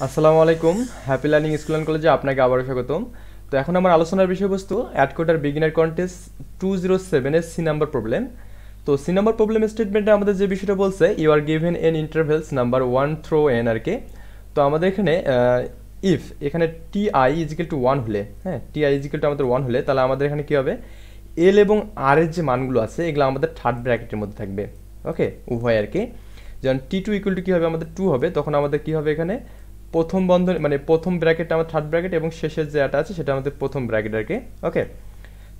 আসসালামু আলাইকুম। Happy learning school and কলেজে আপনাকে আবারও স্বাগতম। তো এখন আমার আলোচনার বিষয়বস্তু অ্যাডকোটার বিগিনার কন্টেস্ট টু জিরো সেভেনের সি নাম্বার প্রবলেম তো সি নাম্বার প্রবলেম স্টেটমেন্টে আমাদের যে বিষয়টা বলছে you are given N intervals number one through N আর কি। তো আমাদের এখানে ইফ এখানে T I equal to one হলে হ্যাঁ টি আই ইজিক্যাল টু আমাদের ওয়ান হলে, তাহলে আমাদের এখানে কী হবে? এল এবং আর এর যে মানগুলো আছে, এগুলো আমাদের থার্ড ব্র্যাকেটের মধ্যে থাকবে। ওকে উভয় আর কি। যেমন টি টু ইকুয়াল টু কী হবে? আমাদের টু হবে। তখন আমাদের কী হবে এখানে? প্রথম বন্ধন মানে প্রথম ব্র্যাকেটটা আমার থার্ড ব্র্যাকেট এবং শেষের যে আটা আছে, সেটা আমাদের প্রথম ব্র্যাকেট আর কি। ওকে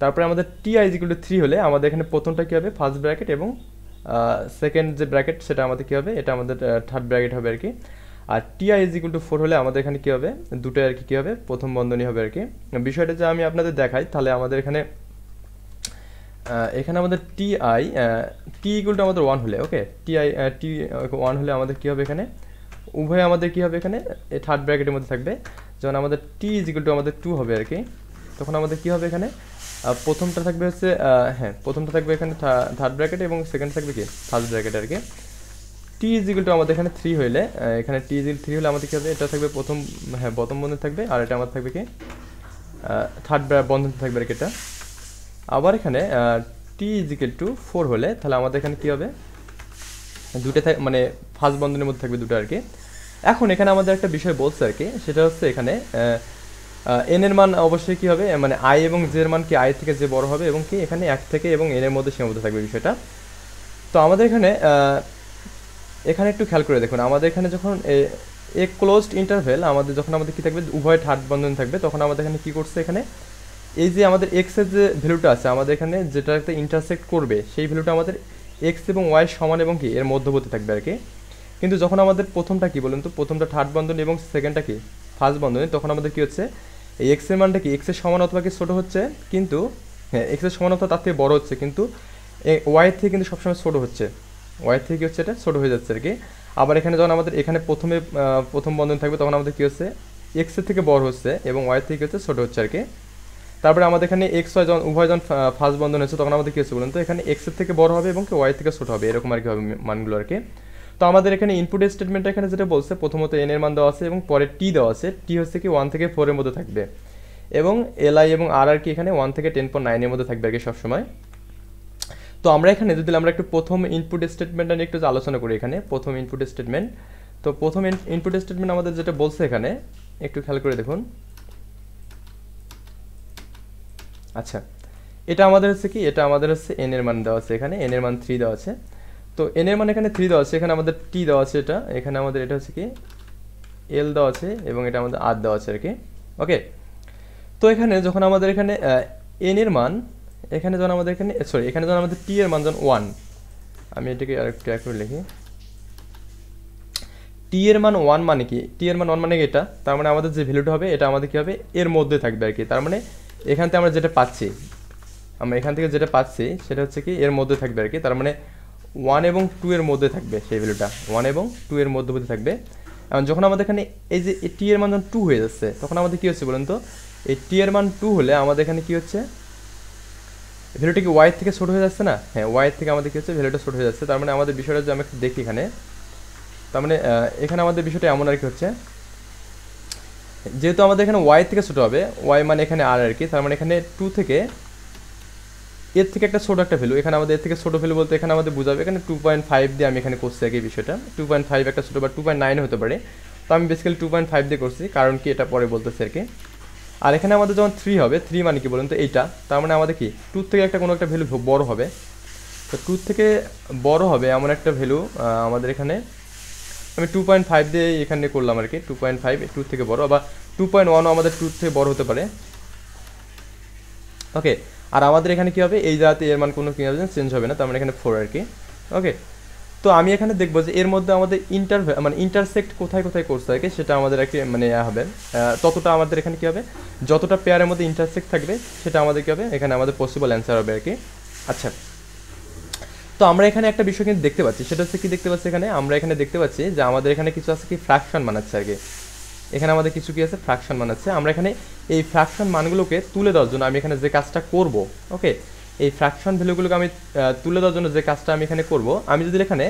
তারপরে আমাদের টি টু থ্রি হলে আমাদের এখানে প্রথমটা কী হবে? ফার্স্ট ব্র্যাকেট এবং সেকেন্ড যে ব্র্যাকেট সেটা আমাদের কী হবে? এটা আমাদের থার্ড ব্র্যাকেট হবে আর কি। আর T I is equal to four হলে আমাদের এখানে কী হবে? দুটোই আর কি, কী হবে? প্রথম বন্ধনী হবে আর কি। বিষয়টা যে আমি আপনাদের দেখাই, তাহলে আমাদের এখানে এখানে আমাদের T I T equal to আমাদের ওয়ান হলে okay T I T one হলে আমাদের কী হবে এখানে? উভয় আমাদের কী হবে এখানে? থার্ড ব্র্যাকেটের মধ্যে থাকবে। যেমন আমাদের টি ইজ টু আমাদের টু হবে আর কি, তখন আমাদের কী হবে এখানে? প্রথমটা থাকবে হচ্ছে হ্যাঁ প্রথমটা থাকবে এখানে থার্ড ব্র্যাকেট এবং সেকেন্ড থাকবে কি? ফার্স্ট ব্র্যাকেট আর কি। টি ইজ টু আমাদের এখানে থ্রি হইলে এখানে টি ইজ থ্রি হলে আমাদের কী হবে? এটা থাকবে প্রথম হ্যাঁ প্রথম বন্ধন থাকবে আর এটা আমার থাকবে কি? থার্ড বন্ধন থাকবে আর কি এটা। আবার এখানে টি ইজিক্যাল টু ফোর হলে, তাহলে আমাদের এখানে কী হবে? দুটো মানে ফার্স্ট বন্ধনের মধ্যে থাকবে দুটো আর কি। এখন এখানে আমাদের একটা বিষয় বলছে আর কি, সেটা হচ্ছে এখানে এন এর মান অবশ্যই কী হবে? মানে আই এবং জের মান কি আই থেকে যে বড় হবে এবং কি এখানে এক থেকে এবং এন এর মধ্যে সীমাবদ্ধ থাকবে বিষয়টা? তো আমাদের এখানে এখানে একটু খেয়াল করে দেখুন, আমাদের এখানে যখন এ ক্লোজড ইন্টারভেল আমাদের যখন আমাদের কী থাকবে? উভয় থার্ড বন্ধন থাকবে, তখন আমাদের এখানে কী করছে এখানে? এই যে আমাদের এক্সের যে ভ্যালুটা আছে, আমাদের এখানে যেটাতে ইন্টারসেক্ট করবে, সেই ভ্যালুটা আমাদের এক্স এবং ওয়াই সমান এবং কি? এর মধ্যবর্তী থাকবে আর কি। কিন্তু যখন আমাদের প্রথমটা কি বলুন তো? প্রথমটা থার্ড বন্ধন এবং সেকেন্ডটা কি? ফার্স্ট বন্ধনী, তখন আমাদের কি হচ্ছে? এই এক্সের মানটা কি? এক্সের সমান অথবা কি ছোটো হচ্ছে? কিন্তু হ্যাঁ এক্সের সমান অথবা তার থেকে বড় হচ্ছে, কিন্তু ওয়াইয়ের থেকে কিন্তু সবসময় ছোটো হচ্ছে। ওয়াইয়ের থেকে কি হচ্ছে এটা? ছোটো হয়ে যাচ্ছে আর কি। আবার এখানে যখন আমাদের, এখানে প্রথমে প্রথম বন্ধন থাকবে, তখন আমাদের কী হচ্ছে? এক্সের থেকে বড় হচ্ছে এবং ওয়াইয়ের থেকে হচ্ছে ছোটো হচ্ছে আর কি। তারপরে আমাদের এখানে এক্স ওয়াই যখন, উভয় যখন ফার্স্ট বন্ধন হচ্ছে, তখন আমাদের কী হচ্ছে বলুন তো? এখানে এক্সের থেকে বড় হবে এবং ওয়াই থেকে ছোটো হবে, এরকম আর কি হবে মানগুলো আর কি। তো আমাদের এখানে ইনপুট স্টেটমেন্টটা এখানে যেটা বলছে, প্রথমত এন এর মান দেওয়া আছে এবং পরে টি দেওয়া আছে। টি হচ্ছে কি ওয়ান থেকে ফোরের মধ্যে থাকবে। এবং এল আই এবং আর আর কি এখানে ওয়ান থেকে টেন পয়েন্ট নাইনের মধ্যে থাকবে আর কি সবসময়। তো আমরা এখানে যদি আমরা একটু প্রথম ইনপুট স্টেটমেন্টটা নিয়ে একটু আলোচনা করি এখানে, প্রথম ইনপুট স্টেটমেন্ট তো প্রথম ইনপুট স্টেটমেন্ট আমাদের যেটা বলছে এখানে, একটু খেয়াল করে দেখুন। আচ্ছা এটা আমাদের হচ্ছে কি, এটা আমাদের হচ্ছে এন এর মান দেওয়া আছে এখানে এন এর মান থ্রি দেওয়া আছে। তো এন এর মানে এখানে থ্রি দেওয়া আছে, এখানে আমাদের টি দেওয়া আছে এটা, এখানে আমাদের এটা হচ্ছে কি? এল দেওয়া আছে এবং এটা আমাদের আর দেওয়া আছে আর কি। ওকে তো এখানে যখন আমাদের এখানে এন এর মান, এখানে যখন আমাদের এখানে সরি এখানে যখন আমাদের টি এর মান যখন ওয়ান আমি এটাকে আরেকটু এক করে লিখি। টি এর মান ওয়ান মানে কি? টি এর মান ওয়ান মানে এটা? তার মানে আমাদের যে ভ্যালুটা হবে, এটা আমাদের কী হবে? এর মধ্যে থাকবে আর কি। তার মানে এখান থেকে আমরা যেটা পাচ্ছি, আমরা এখান থেকে যেটা পাচ্ছি, সেটা হচ্ছে কি, এর মধ্যে থাকবে আর কি। তার মানে ওয়ান এবং টু এর মধ্যে থাকবে সেই ভ্যালুটা ওয়ান এবং টু এর মধ্যবর্তী থাকবে। এবং যখন আমাদের এখানে এই যে টি এর মান যখন টু হয়ে যাচ্ছে, তখন আমাদের কী হচ্ছে বলুন তো? এই টি এর মান টু হলে আমাদের এখানে কী হচ্ছে? ভ্যালুটা কি ওয়াই থেকে ছোট হয়ে যাচ্ছে না? হ্যাঁ ওয়াই থেকে আমাদের কী হচ্ছে? ভ্যালুটা ছোট হয়ে যাচ্ছে। তার মানে আমাদের বিষয়টা যে আমি একটু দেখি এখানে, তার মানে এখানে আমাদের বিষয়টা এমন আর কি হচ্ছে। যেহেতু আমাদের এখানে ওয়াই থেকে ছোটো হবে ওয়াই মানে এখানে আর আর কি, তার মানে এখানে টু থেকে এর থেকে একটা ছোটো একটা ভ্যালু এখানে আমাদের এর থেকে ছোটো ভ্যালু বলতে এখানে আমাদের বোঝাবে। এখানে টু পয়েন্ট ফাইভ দিয়ে আমি এখানে করছি কি বিষয়টা। টু পয়েন্ট ফাইভ একটা ছোটো বা টু পয়েন্ট নাইন হতে পারে। তো আমি বেসিক্যালি টু পয়েন্ট ফাইভ দিয়ে করছি, কারণ কি এটা পরে বলতেছি আর কি। আর এখানে আমাদের যখন থ্রি হবে থ্রি মানে কি বলুন তো? এইটা। তার মানে আমাদের কি? টু থেকে একটা কোনো একটা ভ্যালু বড় হবে। তো টু থেকে বড় হবে এমন একটা ভ্যালু আমাদের এখানে। আমি টু পয়েন্ট ফাইভ দিয়ে এখানে করলাম আর কি। টু পয়েন্ট ফাইভ টু থেকে বড়। বা টু পয়েন্ট ওয়ানও আমাদের টু থেকে বড় হতে পারে। ওকে আর আমাদের এখানে কী হবে? এই জায়গাতে এর মান কোনো কী হবে? চেঞ্জ হবে না। তার মানে এখানে ফোর আর কি। ওকে তো আমি এখানে দেখব যে এর মধ্যে আমাদের ইন্টার মানে ইন্টারসেক্ট কোথায় কোথায় করছে আর কি সেটা আমাদের একটি মানে হবে। ততটা আমাদের এখানে কী হবে? যতটা পেয়ারের মধ্যে ইন্টারসেক্ট থাকবে সেটা আমাদের কী হবে? এখানে আমাদের পসিবল অ্যান্সার হবে আর কি। আচ্ছা। তো আমরা এখানে একটা বিষয় কিন্তু দেখতে পাচ্ছি। সেটা হচ্ছে কি দেখতে পাচ্ছি এখানে? আমরা এখানে দেখতে পাচ্ছি যে আমাদের এখানে কিছু আছে কি? ফ্র্যাকশন বানাচ্ছে আর কি। এখানে আমাদের কিছু কি আছে? ফ্র্যাকশন মান আছে। আমরা এখানে এই ফ্র্যাকশন মানগুলোকে তুলে দেওয়ার জন্য আমি এখানে যে কাজটা করব ওকে এই ফ্র্যাকশন ভ্যালুগুলোকে আমি তুলে দেওয়ার জন্য যে কাজটা আমি এখানে করব, আমি যদি এখানে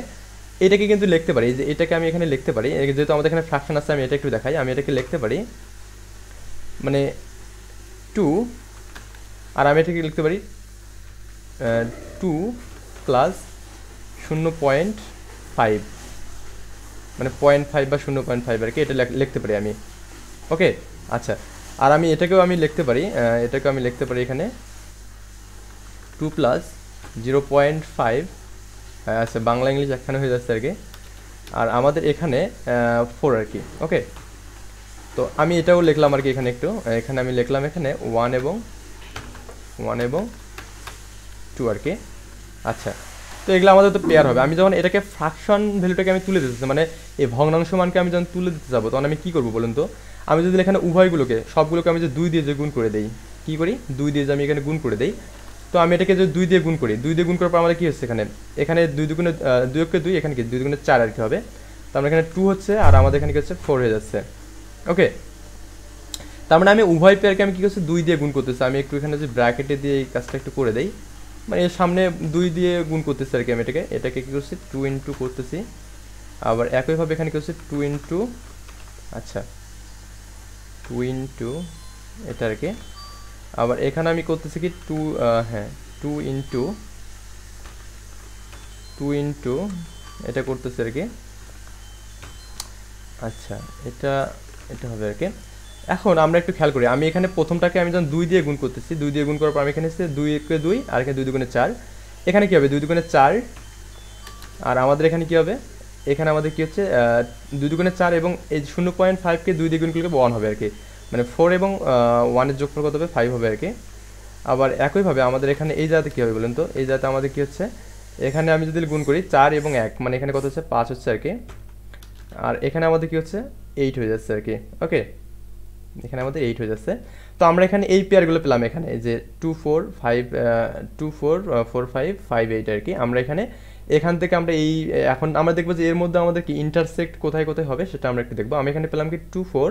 এটাকে কিন্তু লিখতে পারি যে এটাকে আমি এখানে লিখতে পারি যেহেতু আমাদের এখানে ফ্র্যাকশন আছে, আমি এটা একটু দেখাই, আমি এটাকে লিখতে পারি মানে টু আর আমি এটাকে লিখতে পারি টু প্লাস শূন্য পয়েন্ট ফাইভ মানে পয়েন্ট ফাইভ বা শূন্য পয়েন্ট ফাইভ আর কি এটা লিখতে পারি আমি। ওকে আচ্ছা। আর আমি এটাকেও আমি লিখতে পারি এটাকেও আমি লিখতে পারি এখানে। Two plus zero point five আচ্ছা বাংলা ইংলিশ একখানে হয়ে যাচ্ছে আর কি আর আমাদের এখানে ফোর আর কি ওকে তো আমি এটাও লিখলাম আর কি এখানে একটু। এখানে আমি লিখলাম এখানে ওয়ান এবং ওয়ান এবং টু আর কি আচ্ছা। তো এগুলো আমাদের তো পেয়ার হবে। আমি যখন এটাকে ফ্রাকশন ভ্যালুটাকে আমি তুলে দিতেছি মানে এই ভগ্নাংশ মানকে আমি যখন তুলে দিতে যাব, তখন আমি কী করব বলুন তো? আমি যদি এখানে উভয়গুলোকে, সবগুলোকে আমি যে দুই দিয়ে যে গুণ করে দেই, কী করি? দুই দিয়ে যে আমি এখানে গুণ করে দেই, তো আমি এটাকে যদি দুই দিয়ে গুণ করি, দুই দিয়ে গুণ করার পর আমাদের কী হচ্ছে এখানে? এখানে দুই দুগুণে দুই অক্ষে দুই, এখানে কি? দুই দুগুণে চার আর কি হবে। তো আমরা এখানে টু হচ্ছে, আর আমাদের এখানে কি হচ্ছে? ফোর হয়ে যাচ্ছে। ওকে তার মানে আমি উভয় পেয়ারকে আমি কী করছি? দুই দিয়ে গুণ করতেছি। আমি একটু এখানে যে ব্র্যাকেটে দিয়ে এই কাজটা একটু করে দেই। মানে সামনে দুই দিয়ে গুণ করতেছি আর কি আমি এটাকে। এটাকে কী করছি? টু ইন্টু করতেছি। আবার একইভাবে এখানে কী করছি? টু ইন্টু আচ্ছা। টু ইন্টু এটা আর কি। আবার এখানে আমি করতেছি কি? টু হ্যাঁ টু ইন্টু টু ইন্টু এটা করতেছি আর কি। আচ্ছা এটা এটা হবে আর কি। এখন আমরা একটু খেয়াল করি, আমি এখানে প্রথমটাকে আমি যখন দুই দিয়ে গুণ করতেছি, দুই দিয়ে গুণ করার পর আমি এখানে এসেছি দুই একে দুই, আর এখানে দুই দুগুণে চার। এখানে কী হবে? দুই দুগুণে চার, আর আমাদের এখানে কী হবে? এখানে আমাদের কী হচ্ছে দুই দুগুণে চার এবং এই শূন্য পয়েন্ট ফাইভকে দুই দিয়ে গুণ করলে ওয়ান হবে? আর কি। মানে ফোর এবং ওয়ানের যোগফল কত হবে? ফাইভ হবে আর কি। আবার একইভাবে আমাদের এখানে এই জায়গাতে কী হবে বলুন তো? এই জায়গাতে আমাদের কী হচ্ছে? এখানে আমি যদি গুণ করি চার এবং এক মানে এখানে কত হচ্ছে? পাঁচ হচ্ছে আর কি। আর এখানে আমাদের কি হচ্ছে? এইট হয়ে যাচ্ছে আর কি। ওকে এখানে আমাদের এইট হয়ে যাচ্ছে। তো আমরা এখানে এই পেয়ারগুলো পেলাম এখানে যে two four five two four four five five eight আর কি। আমরা এখানে, এখান থেকে আমরা এই, এখন আমরা দেখব যে এর মধ্যে আমাদের কি ইন্টারসেক্ট কোথায় কোথায় হবে সেটা আমরা একটু দেখব। আমি এখানে পেলাম কি টু ফোর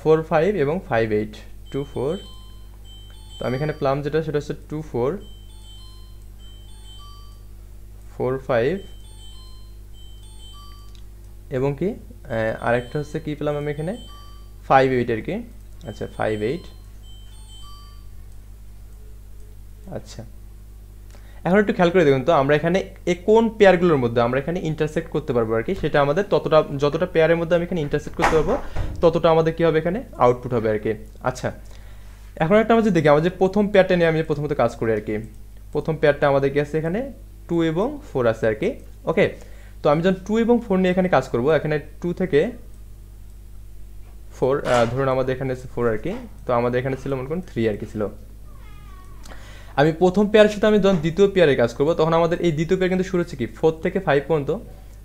ফোর ফাইভ এবং ফাইভ এইট টু ফোর তো আমি এখানে পেলাম যেটা, সেটা হচ্ছে টু ফোর ফোর ফাইভ এবং কি আরেকটা হচ্ছে কি পেলাম আমি এখানে? ফাইভ এইট আর কি? আচ্ছা ফাইভ এইট আচ্ছা। এখন একটু খেয়াল করে দেখুন তো, আমরা এখানে এ কোন পেয়ারগুলোর মধ্যে আমরা এখানে ইন্টারসেক্ট করতে পারব আর কি? সেটা আমাদের ততটা, যতটা পেয়ারের মধ্যে আমি এখানে ইন্টারসেক্ট করতে পারব, ততটা আমাদের কি হবে এখানে? আউটপুট হবে আর কি। আচ্ছা এখন একটা আমাদের দেখি, আমাদের প্রথম পেয়ারটা নিয়ে আমি প্রথমত কাজ করি আর কি। প্রথম পেয়ারটা আমাদের কি আছে এখানে? টু এবং ফোর আছে আর কি। ওকে তো আমি যখন টু এবং ফোর নিয়ে এখানে কাজ করব, এখানে টু থেকে ফোর ধরুন আমাদের এখানে আছে ফোর আর কি। তো আমাদের এখানে ছিল মনে করুন থ্রি আর কি ছিল। আমি প্রথম পেয়ারের সাথে আমি যখন দ্বিতীয় পেয়ারে কাজ করব, তখন আমাদের এই দ্বিতীয় পেয়ার কিন্তু শুরু হচ্ছে কি? ফোর থেকে ফাইভ পর্যন্ত।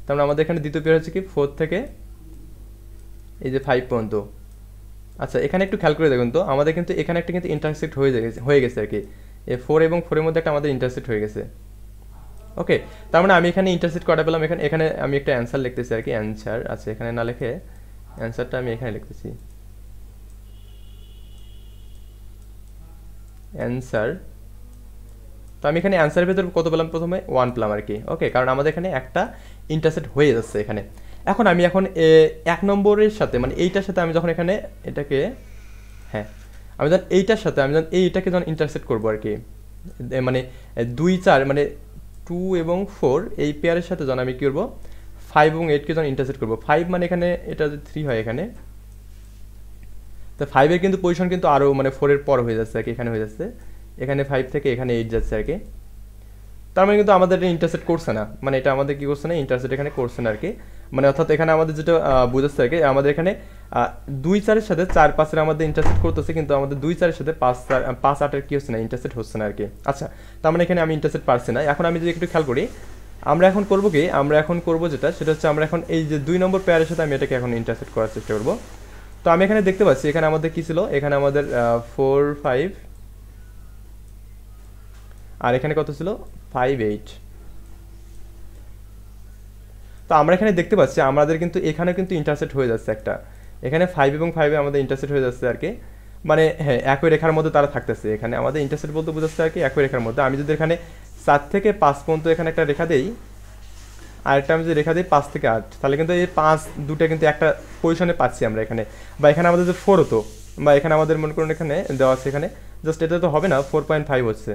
তার মানে আমাদের এখানে দ্বিতীয় পেয়ার হচ্ছে কি? ফোর থেকে এই যে ফাইভ পর্যন্ত। আচ্ছা এখানে একটু খেয়াল করে দেখুন তো, আমাদের কিন্তু এখানে একটা কিন্তু ইন্টারসেক্ট হয়ে গেছে হয়ে গেছে আর কি। এ ফোর এবং ফোরের মধ্যে একটা আমাদের ইন্টারসেক্ট হয়ে গেছে। ওকে তার মানে আমি এখানে ইন্টারসেক্ট করা পেলাম, এখানে এখানে আমি একটা অ্যান্সার লিখতেছি আর কি অ্যান্সার আচ্ছা এখানে না লিখে অ্যান্সারটা আমি এখানে লিখতেছি। অ্যান্সার তো আমি এখানে অ্যান্সারের ভেতর কত পেলাম প্রথমে? ওয়ান পেলাম আর কি। ওকে কারণ আমাদের এখানে একটা ইন্টারসেক্ট হয়ে যাচ্ছে এখানে। এখন আমি এখন এক নম্বরের সাথে মানে এইটার সাথে আমি যখন এখানে এটাকে হ্যাঁ আমি যখন এইটার সাথে, আমি যখন এইটাকে যখন ইন্টারসেক্ট করব আর কি মানে দুই চার মানে টু এবং ফোর এই পেয়ারের সাথে যখন আমি কী করব ফাইভ এবং এইটকে যখন ইন্টারসেক্ট করব ফাইভ মানে এখানে এটা যদি থ্রি হয় এখানে, তো ফাইভের কিন্তু পজিশন কিন্তু আরও মানে ফোরের পর হয়ে যাচ্ছে আর কি, এখানে হয়ে যাচ্ছে। এখানে ফাইভ থেকে এখানে এইট যাচ্ছে আর কি। তার মানে কিন্তু আমাদের এটা ইন্টারসেট করছে না। মানে এটা আমাদের কি করছে না ইন্টারসেট এখানে করছে না আর কি। মানে অর্থাৎ এখানে আমাদের যেটা বোঝাচ্ছে আর কি, আমাদের এখানে দুই চারের সাথে চার পাঁচের আমাদের ইন্টারসেট করতেছে, কিন্তু আমাদের দুই চারের সাথে পাঁচ চার, পাঁচ আটের কি হচ্ছে না ইন্টারসেট হচ্ছে না আর কি। আচ্ছা তার মানে এখানে আমি ইন্টারসেট পারছি না। এখন আমি যদি একটু খেয়াল করি আমরা এখন করব কি? আমরা এখন করব যেটা, সেটা হচ্ছে আমরা এখন এই যে দুই নম্বর পেয়ারের সাথে আমি এটাকে এখন ইন্টারসেট করার চেষ্টা করব। তো আমি এখানে দেখতে পাচ্ছি, এখানে আমাদের কি ছিল? এখানে আমাদের ফোর ফাইভ আর এখানে কত ছিল? ফাইভ এইট তো আমরা এখানে দেখতে পাচ্ছি, আমাদের কিন্তু এখানে কিন্তু ইন্টারসেট হয়ে যাচ্ছে একটা। এখানে ফাইভ এবং ফাইভে আমাদের ইন্টারসেট হয়ে যাচ্ছে আর কি। মানে হ্যাঁ একই রেখার মধ্যে তারা থাকতেছে। এখানে আমাদের ইন্টারসেট বলতে বোঝাচ্ছে আর কি, একই রেখার মধ্যে। আমি যদি এখানে চার থেকে পাঁচ পর্যন্ত এখানে একটা রেখা দেই। আর একটা আমি যদি রেখা দিই পাঁচ থেকে আট, তাহলে কিন্তু এই পাঁচ দুটো কিন্তু একটা পজিশনে পাচ্ছি আমরা এখানে। বা এখানে আমাদের যে ফোর হতো, বা এখানে আমাদের মনে করুন এখানে দেওয়া আছে এখানে জাস্ট এটা তো হবে না ফোর পয়েন্ট ফাইভ হচ্ছে।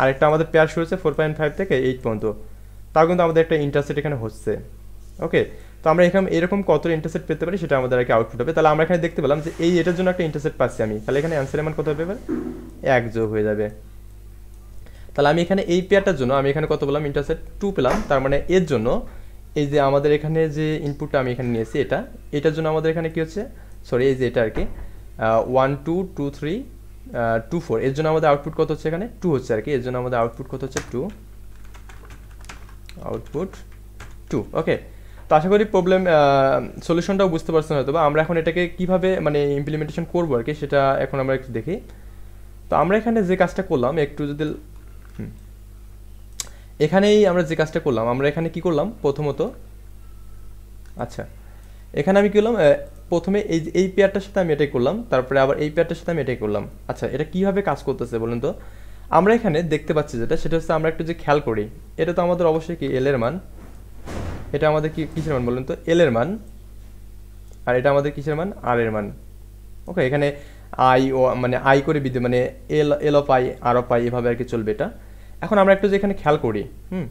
আর একটা আমাদের পেয়ার শুরু হচ্ছে ফোর পয়েন্ট ফাইভ থেকে এইট পর্যন্ত। তাও কিন্তু আমাদের একটা ইন্টারসেট এখানে হচ্ছে। ওকে তো আমরা এখানে এরকম কত ইন্টারসেট পেতে পারি সেটা আমাদের আগে আউটপুট হবে। তাহলে আমরা এখানে দেখতে পেলাম যে এই এটার জন্য একটা ইন্টারসেট পাচ্ছি আমি। তাহলে এখানে অ্যান্সার মান কত হবে এবার? এক যোগ হয়ে যাবে। তাহলে আমি এখানে এই পেয়ারটার জন্য আমি এখানে কত পেলাম? ইন্টারসেট টু পেলাম। তার মানে এর জন্য এই যে আমাদের এখানে যে ইনপুটটা আমি এখানে নিয়েছি এটা, এটার জন্য আমাদের এখানে কি হচ্ছে? সরি এই যে এটা আর কি one two two three two four এর জন্য আমাদের আউটপুট কত হচ্ছে এখানে? টু হচ্ছে আর কি এর জন্য আমাদের আউটপুট কত হচ্ছে? টু আউটপুট টু ওকে তো আশা করি প্রবলেম সলিউশনটাও বুঝতে পারছেন হয়তো বা আমরা এখন এটাকে কীভাবে মানে ইমপ্লিমেন্টেশন করব আর কি সেটা এখন আমরা একটু দেখি। তো আমরা এখানে যে কাজটা করলাম, একটু যদি এখানেই আমরা যে কাজটা করলাম, আমরা এখানে কি করলাম? প্রথমত আচ্ছা এখানে আমি কি করলাম? প্রথমে এই এই পেয়ারটার সাথে আমি এটাই করলাম, তারপরে আবার এই পেয়ারটার সাথে আমি এটাই করলাম। আচ্ছা এটা কীভাবে কাজ করতেছে বলুন তো? আমরা এখানে দেখতে পাচ্ছি যেটা, সেটা হচ্ছে আমরা একটু যে খেয়াল করি, এটা তো আমাদের অবশ্যই কি এল এর মান? এটা আমাদের কি, কিসের মান বলুন তো? এল এর মান, আর এটা আমাদের কিসের মান? আর এর মান। ওকে, এখানে আই ও মানে আই করে বিদ্যে মানে L L of I R of I এভাবে আর কি চলবে এটা। এখন আমরা একটু যেখানে খেয়াল করি, হুম?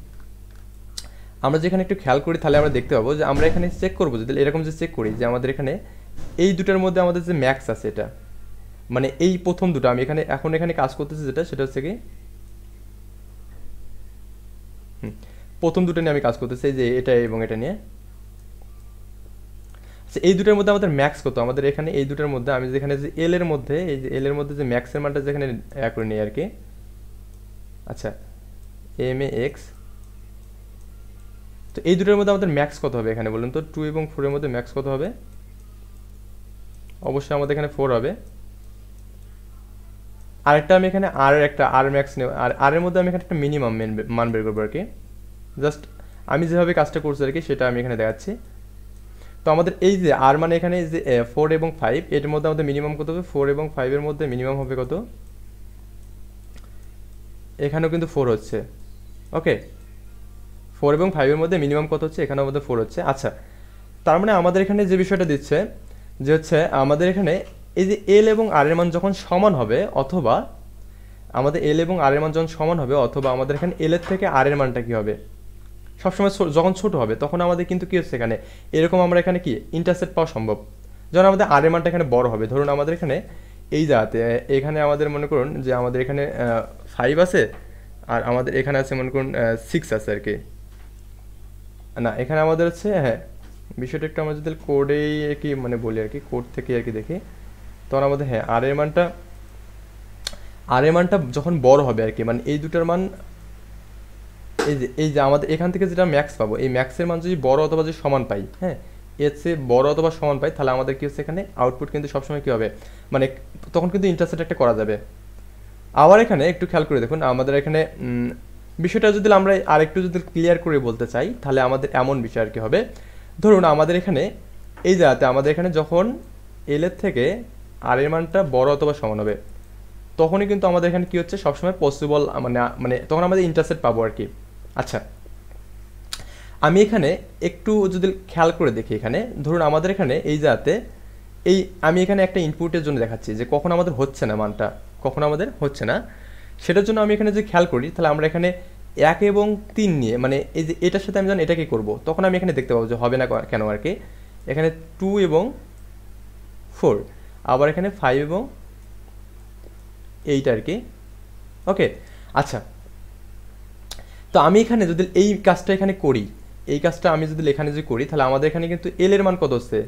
আমরা যেখানে একটু খেয়াল করি, তাহলে আমরা দেখতে পাবো যে আমরা এখানে চেক করব, যদি এরকম যে চেক করি যে আমাদের এখানে এই দুটার মধ্যে আমাদের যে ম্যাক্স আছে এটা মানে এই প্রথম দুটো, আমি এখানে, এখন এখানে কাজ করতেছি যেটা, সেটা হচ্ছে কি প্রথম দুটো নিয়ে আমি কাজ করতেছি যে এটা এবং এটা নিয়ে। এই দুটোর মধ্যে আমাদের ম্যাক্স কত? আমাদের এখানে এই দুটোর মধ্যে, আমি যেখানে যে এল এর মধ্যে, এই যে এল এর মধ্যে যে ম্যাক্সের মানটা যেখানে করে নিই আর কি আচ্ছা এম এ এক্স তো এই দুটোর মধ্যে আমাদের ম্যাক্স কত হবে এখানে বলুন তো? টু এবং ফোরের মধ্যে ম্যাক্স কত হবে? অবশ্যই আমাদের এখানে ফোর হবে। আরেকটা আমি এখানে আর একটা আর ম্যাক্স নেব। আর আর এর মধ্যে আমি এখানে একটা মিনিমাম মান বের করব আর কি জাস্ট আমি যেভাবে কাজটা করছি আর কি সেটা আমি এখানে দেখাচ্ছি। তো আমাদের এই যে আর মানে এখানে যে ফোর এবং ফাইভ এর মধ্যে আমাদের মিনিমাম কত হবে? ফোর এবং ফাইভের মধ্যে মিনিমাম হবে কত? এখানেও কিন্তু ফোর হচ্ছে। ওকে ফোর এবং ফাইভের মধ্যে মিনিমাম কত হচ্ছে? এখানেও আমাদের ফোর হচ্ছে। আচ্ছা তার মানে আমাদের এখানে যে বিষয়টা দিচ্ছে, যে হচ্ছে আমাদের এখানে এই যে এল এবং আর এর মান যখন সমান হবে, অথবা আমাদের এল এবং আর এর মান যখন সমান হবে, অথবা আমাদের এখানে এল এর থেকে আর এর মানটা কী হবে? সবসময় যখন ছোট হবে, তখন আমাদের কিন্তু কী হচ্ছে এখানে? এরকম আমরা এখানে কি? ইন্টারসেট পাওয়া সম্ভব। যখন আমাদের আর এর মানটা এখানে বড় হবে, ধরুন আমাদের এখানে এই জায়গাতে, এখানে আমাদের মনে করুন যে আমাদের এখানে ফাইভ আছে, আর আমাদের এখানে আছে মনে করুন সিক্স আছে আর কি। না, এখানে আমাদের হচ্ছে হ্যাঁ বিষয়টা একটু আমরা যদি কোডেই আর কি মানে বলি আর কি কোড থেকে আর কি দেখি। তখন আমাদের হ্যাঁ আর এর মানটা আর এর মানটা যখন বড় হবে আর কি মানে এই দুটার মান এই যে এই যে আমাদের, এখান থেকে যেটা ম্যাক্স পাবো, এই ম্যাক্সের মান যদি বড় অথবা যদি সমান পাই হ্যাঁ? এর চেয়ে বড় অথবা সমান পাই, তাহলে আমাদের কি হচ্ছে এখানে? আউটপুট কিন্তু সবসময় কী হবে? মানে তখন কিন্তু ইন্টারসেট একটা করা যাবে। আবার এখানে একটু খেয়াল করে দেখুন, আমাদের এখানে বিষয়টা যদি আমরা আরেকটু যদি ক্লিয়ার করে বলতে চাই, তাহলে আমাদের এমন বিষয় আর কি হবে। ধরুন আমাদের এখানে, এই জায়গাতে আমাদের এখানে যখন এল এর থেকে আর এর মানটা বড় অথবা সমান হবে, তখনই কিন্তু আমাদের এখানে কি হচ্ছে? সবসময় পসিবল মানে মানে তখন আমাদের ইন্টারসেট পাবো আর কি। আচ্ছা আমি এখানে একটু যদি খেয়াল করে দেখি এখানে, ধরুন আমাদের এখানে এই জায়গাতে এই, আমি এখানে একটা ইনপুটের জন্য দেখাচ্ছি যে কখন আমাদের হচ্ছে না মানটা, কখন আমাদের হচ্ছে না। সেটার জন্য আমি এখানে যদি খেয়াল করি, তাহলে আমরা এখানে এক এবং তিন নিয়ে মানে এই যে এটার সাথে আমি যখন এটাকে করব, তখন আমি এখানে দেখতে পাবো যে হবে না কেন আর কি। এখানে টু এবং ফোর আবার এখানে ফাইভ এবং এইট আর কি। ওকে আচ্ছা তো আমি এখানে যদি এই কাজটা এখানে করি, এই কাজটা আমি যদি এখানে যদি করি, তাহলে আমাদের এখানে কিন্তু এল এর মান কত হচ্ছে?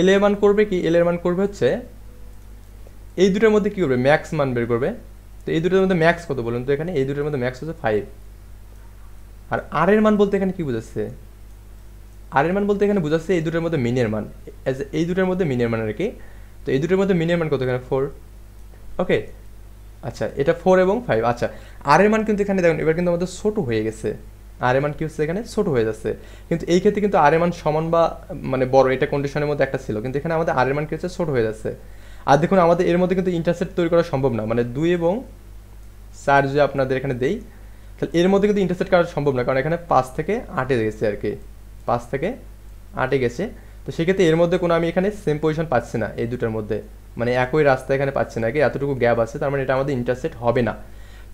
এল এর মান করবে কি? এল এর মান করবে হচ্ছে, এই দুটোর মধ্যে কী করবে? ম্যাক্স মান বের করবে। তো এই দুটোর মধ্যে ম্যাক্স কত বলুন তো এখানে? এই দুটোর মধ্যে ম্যাক্স হচ্ছে ফাইভ আর আর এর মান বলতে এখানে কি বোঝাচ্ছে? আর এর মান বলতে এখানে বোঝাচ্ছে এই দুটোর মধ্যে মিনের মান। এই দুটোর মধ্যে মিনের মান আর কি। তো এই দুটোর মধ্যে মিনের মান কত এখানে? ফোর ওকে আচ্ছা এটা ফোর এবং ফাইভ আচ্ছা। আর এর মান কিন্তু এখানে দেখুন, এবার কিন্তু আমাদের ছোটো হয়ে গেছে। আর এর মান কি হচ্ছে এখানে? ছোট হয়ে যাচ্ছে। কিন্তু এই ক্ষেত্রে কিন্তু আর এর মান সমান বা মানে বড়, এটা কন্ডিশনের মধ্যে একটা ছিল। কিন্তু এখানে আমাদের আর এর মান কি হচ্ছে? ছোট হয়ে যাচ্ছে। আর দেখুন, আমাদের এর মধ্যে কিন্তু ইন্টারসেট তৈরি করা সম্ভব না। মানে দুই এবং চার যদি আপনাদের এখানে দেই, তাহলে এর মধ্যে কিন্তু ইন্টারসেপ্ট করা সম্ভব না। কারণ এখানে পাঁচ থেকে আটে গেছে আর কি। পাঁচ থেকে আটে গেছে। তো সেক্ষেত্রে এর মধ্যে কোনো আমি এখানে সেম পজিশন পাচ্ছি না এই দুটোর মধ্যে। মানে একই রাস্তা এখানে পাচ্ছে না কি এতটুকু গ্যাপ আছে, তার মানে এটা আমাদের ইন্টারসেট হবে না।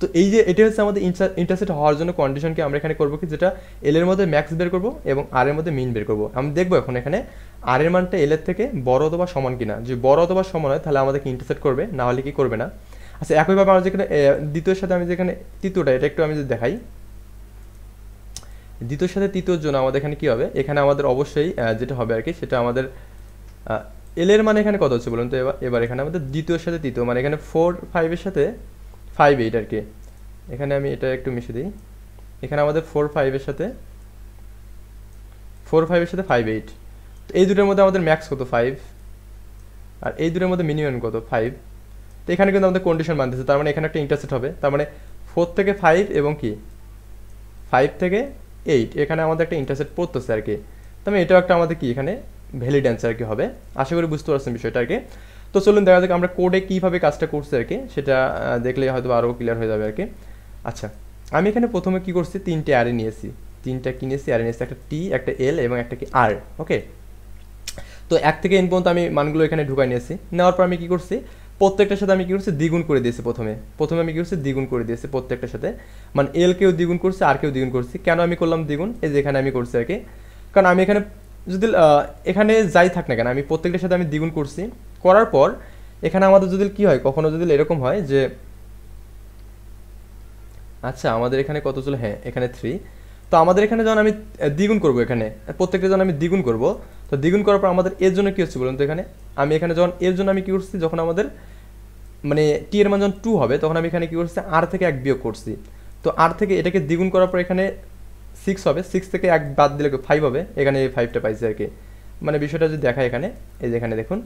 তো এই যে এটা হচ্ছে আমাদের ইন্টারসেট হওয়ার জন্য কন্ডিশনকে আমরা এখানে করব কি, যেটা এল এর মধ্যে ম্যাক্স বের করব এবং আর এর মধ্যে মিন বের করব। আমি দেখব এখন এখানে আর এর মানটা এল এর থেকে বড় অথবা সমান কিনা। যদি বড় অথবা সমান হয়, তাহলে আমাদেরকে ইন্টারসেট করবে, না হলে কি করবে না। আচ্ছা একইভাবে আমরা যেখানে দ্বিতীয়ের সাথে আমি যেখানে, তৃতীয়টা, এটা একটু আমি যদি দেখাই। দ্বিতীয়র সাথে তৃতীয়র জন্য আমাদের এখানে কি হবে? এখানে আমাদের অবশ্যই যেটা হবে আর কি, সেটা আমাদের এল এর মানে এখানে কত হচ্ছে বলুন তো? এবার এবার এখানে আমাদের দ্বিতীয়র সাথে তৃতীয় মানে এখানে ফোর ফাইভের সাথে ফাইভ এইট আর কি। এখানে আমি এটা একটু মিশে দিই। এখানে আমাদের ফোর ফাইভের সাথে ফোর ফাইভের সাথে ফাইভ এইট তো এই দুটোর মধ্যে আমাদের ম্যাক্স কত? ফাইভ আর এই দুটোর মধ্যে মিনিমাম কত? ফাইভ তো এখানে কিন্তু আমাদের কন্ডিশন মানতেছে তার মানে এখানে একটা ইন্টারসেট হবে। তার মানে ফোর থেকে ফাইভ এবং কি? ফাইভ থেকে এইট এখানে আমাদের একটা ইন্টারসেট পড়তেছে আর কি। তবে এটাও একটা আমাদের কি এখানে ভ্যালিড অ্যান্সার কি হবে। আশা করি বুঝতে পারছেন বিষয়টা আর কি তো চলুন দেখা যাক আমরা কোডে কীভাবে কাজটা করছি আর কি। সেটা দেখলে হয়তো আরও ক্লিয়ার হয়ে যাবে আর কি। আচ্ছা আমি এখানে প্রথমে কি করছি? তিনটে অ্যারে নিয়েছি। তিনটা কিনেছি অ্যারে নিয়েছি একটা টি একটা এল এবং একটা কি আর ওকে তো এক থেকে এন পর্যন্ত আমি মানগুলো এখানে ঢুকাই নিয়েছি। নেওয়ার পর আমি কি করছি? প্রত্যেকটার সাথে আমি কি করছি? দ্বিগুণ করে দিয়েছি প্রথমে। প্রথমে আমি কি করছি? দ্বিগুণ করে দিয়েছি প্রত্যেকটার সাথে। মানে এল কেও দ্বিগুণ করছি আর কেউ দ্বিগুণ করছি। কেন আমি করলাম দ্বিগুণ? এই যে এখানে আমি করছি আর কি। কারণ আমি এখানে যদি এখানে যাই থাক না কেন, আমি প্রত্যেকটার সাথে আমি দ্বিগুণ করছি। করার পর, এখানে আমাদের যদি কি হয়, কখনো যদি এরকম হয় যে আচ্ছা আমাদের এখানে কত চলে? হ্যাঁ এখানে থ্রি তো আমাদের এখানে যখন আমি দ্বিগুণ করব এখানে, প্রত্যেকটা যখন আমি দ্বিগুণ করব, তো দ্বিগুণ করার পর আমাদের এর জন্য কী হচ্ছে বলুন তো এখানে? আমি এখানে যখন, এর জন্য আমি কী করছি? যখন আমাদের মানে টি এর মান যখন টু হবে, তখন আমি এখানে কী করছি? আর থেকে এক বিয়োগ করছি। তো আর থেকে এটাকে দ্বিগুণ করার পর এখানে সিক্স হবে সিক্স থেকে এক বাদ দিলে ফাইভ হবে, এখানে এই ফাইভটা পাইছে আর কি। মানে বিষয়টা যদি দেখা এখানে, এই যে এখানে দেখুন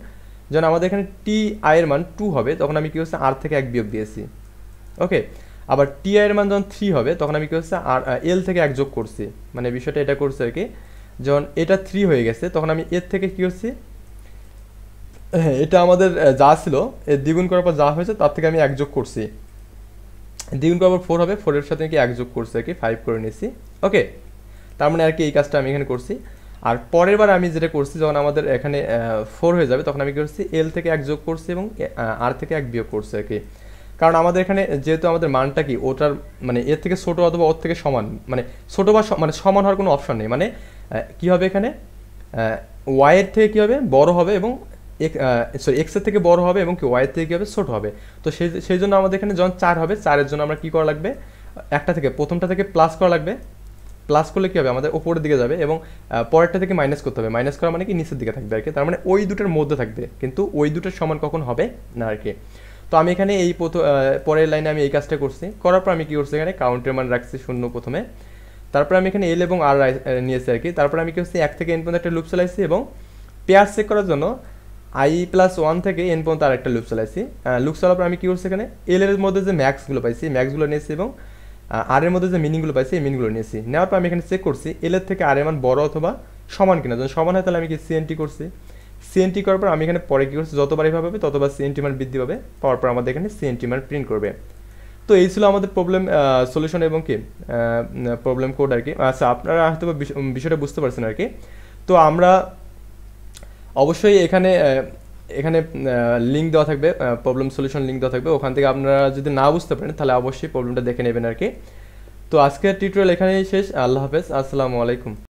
যখন আমাদের এখানে টি আয়ের মান টু হবে, তখন আমি কী হচ্ছে আর থেকে এক বিয়োগ দিয়েছি। ওকে আবার টি আয়ের মান যখন থ্রি হবে, তখন আমি কী হচ্ছে আর এল থেকে এক যোগ করছি। মানে বিষয়টা এটা করছে আর কি। যখন এটা থ্রি হয়ে গেছে, তখন আমি এর থেকে কী হচ্ছে হ্যাঁ এটা আমাদের যা ছিল, এর দ্বিগুণ করার পর যা হয়েছে, তার থেকে আমি এক যোগ করছি। দ্বিগুণ পর ফোর হবে ফোরের সাথে কি এক যোগ করছি আর কি ফাইভ করে নিয়েছি। ওকে তার মানে আর কি এই কাজটা আমি এখানে করছি। আর পরের বার আমি যেটা করছি, যখন আমাদের এখানে ফোর হয়ে যাবে, তখন আমি কি করছি এল থেকে এক যোগ করছি এবং আর থেকে এক বিয়োগ করছি আর কি। কারণ আমাদের এখানে যেহেতু আমাদের মানটা কি, ওটার মানে এর থেকে ছোটো অথবা ওর থেকে সমান মানে ছোটো বা মানে সমান হওয়ার কোনো অপশন নেই। মানে কী হবে এখানে? ওয়াইয়ের থেকে কী হবে? বড় হবে এবং সরি এক্সের থেকে বড় হবে এবং কি ওয়াই থেকে হবে, ছোটো হবে। তো সেই সেই জন্য আমাদের এখানে যখন চার হবে, চারের জন্য আমরা কী করা লাগবে? একটা থেকে, প্রথমটা থেকে প্লাস করা লাগবে। প্লাস করলে কী হবে? আমাদের ওপরের দিকে যাবে এবং পরেরটা থেকে মাইনাস করতে হবে। মাইনাস করা মানে কি? নিচের দিকে থাকবে আর কি। তার মানে ওই দুটোর মধ্যে থাকবে। কিন্তু ওই দুটোর সমান কখন হবে? না আর কি। তো আমি এখানে এই প্রথম পরের লাইনে আমি এই কাজটা করছি। করার পর আমি কী করছি এখানে? কাউন্টের মান রাখছি শূন্য প্রথমে। তারপর আমি এখানে এল এবং আর নিয়েছি আর কি। তারপরে আমি কি করছি? এক থেকে এন পর্যন্ত একটা লুপ চালাইছি এবং পেয়ার চেক করার জন্য আই প্লাস ওয়ান থেকে এন পর্যন্ত আর একটা লুপ চালাইছি। লুপ চালার পর আমি কী করছি এখানে? এল এর মধ্যে যে ম্যাক্সগুলো পাইছি ম্যাক্সগুলো নিয়েছি এবং আর এর মধ্যে যে মিনিংগুলো পাইছি, এই মিনিংগুলো নিয়েছি। নেওয়ার পর আমি এখানে চেক করছি এল এর থেকে আর এর মান বড় অথবা সমান কিনা। যখন সমান হয় তাহলে আমি কি সিএনটি করছি? সিএনটি করার পর আমি এখানে পরে কী করছি? যতবার এভাবে হবে, ততবার সিএনটি মান বৃদ্ধি পাবে। পাওয়ার পর আমাদের এখানে সিএনটি মান প্রিন্ট করবে। তো এই ছিল আমাদের প্রবলেম সলিউশন এবং কি প্রবলেম কোড আর কি। আচ্ছা আপনারা হয়তো বিষয়টা বুঝতে পারছেন আর কি। তো আমরা অবশ্যই এখানে এখানে লিঙ্ক দেওয়া থাকবে প্রবলেম সলিউশন লিঙ্ক দেওয়া থাকবে। ওখান থেকে আপনারা যদি না বুঝতে পারেন, তাহলে অবশ্যই প্রবলেমটা দেখে নেবেন আর কি। তো আজকের টিউটোরিয়াল এখানেই শেষ। আল্লাহ হাফেজ। আসসালামু আলাইকুম।